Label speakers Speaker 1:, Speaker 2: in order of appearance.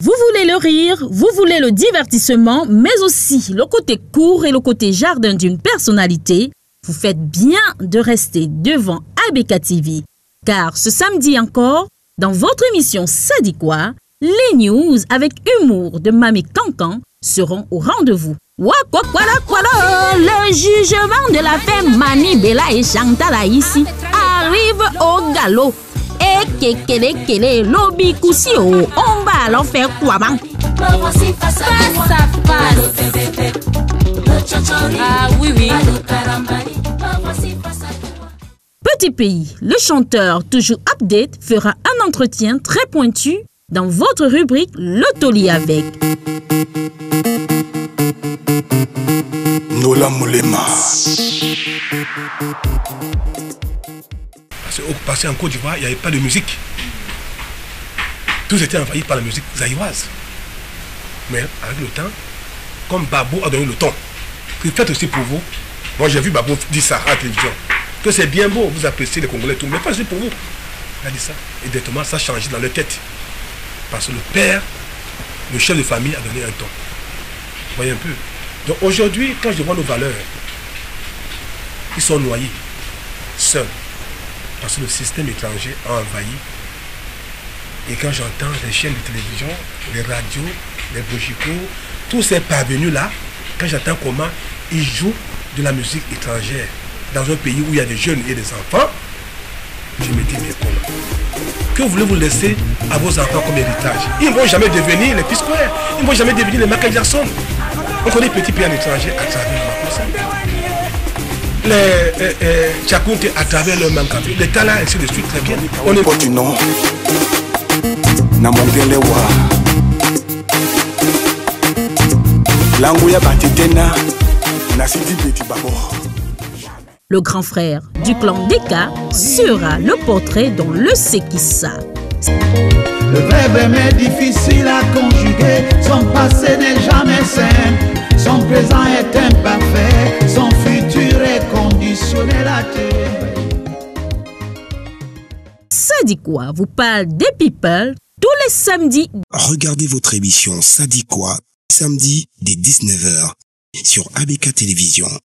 Speaker 1: Vous voulez le rire, vous voulez le divertissement, mais aussi le côté court et le côté jardin d'une personnalité. Vous faites bien de rester devant ABK TV. Car ce samedi encore, dans votre émission Ça Les news avec humour de Mamie Cancan seront au rendez-vous. Le jugement de la femme Mani Bella et Chantal ici arrive au galop. Et kekele kele kusio, on alors faire quoi man
Speaker 2: Face à face. Ah oui, oui.
Speaker 1: Petit pays, le chanteur toujours update fera un entretien très pointu dans votre rubrique Le Toli avec.
Speaker 3: Nola Moulema.
Speaker 4: Parce, que- parce qu'en Côte d'Ivoire, il n'y avait pas de musique. Tous étaient envahis par la musique zaïroise. Mais avec le temps, comme Babo a donné le ton, que faites aussi pour vous. Moi, j'ai vu Babo dire ça à la télévision. Que c'est bien beau, vous appréciez les Congolais et tout, mais pas juste pour vous. Il a dit ça. Et directement, ça a changé dans leur tête. Parce que le père, le chef de famille, a donné un ton. Vous voyez un peu. Donc aujourd'hui, quand je vois nos valeurs, ils sont noyés, seuls. Parce que le système étranger a envahi. Et quand j'entends les chaînes de télévision, les radios, les bourgicots, tous ces parvenus-là, quand j'entends comment ils jouent de la musique étrangère dans un pays où il y a des jeunes et des enfants, je me dis, mais comment? Que voulez-vous laisser à vos enfants comme héritage? Ils ne vont jamais devenir les P-Square, ils ne vont jamais devenir les Michael Jackson. On connaît petit pays en étranger à travers le les euh, euh, à travers le Mankavé, les Tala, ainsi de suite, très bien. On est
Speaker 3: Na. Langu ya batitena. Na sidi beti babo.
Speaker 1: Le grand frère du clan Deka sera le portrait dans le Sekissa.
Speaker 5: Le verbe est difficile à conjuguer. Son passé n'est jamais simple. Son présent est imparfait. Son futur est conditionnel à terre.
Speaker 1: Ça dit quoi? Vous parle des people tous les samedis
Speaker 6: Regardez votre émission Ça dit quoi samedi dès 19h sur ABK Télévision.